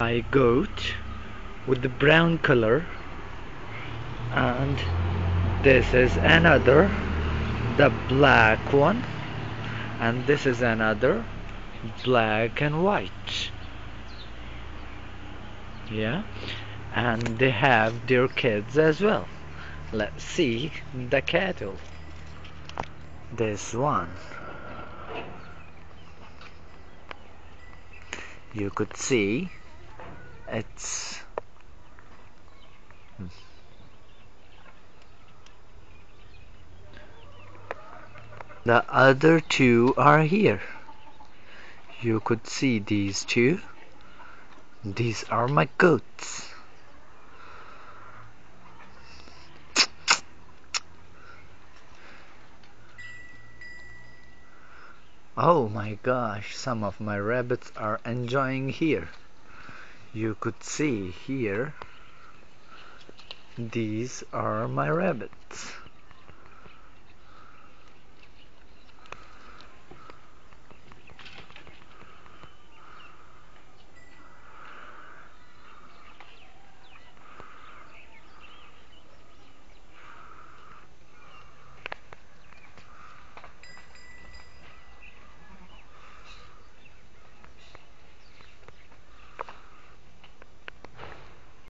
my goat with the brown color. And this is another the black one. And this is another black and white. Yeah. And they have their kids as well. Let's see the cattle. This one. You could see it's the other two are here. You could see these two. These are my goats. Oh my gosh some of my rabbits are enjoying here you could see here these are my rabbits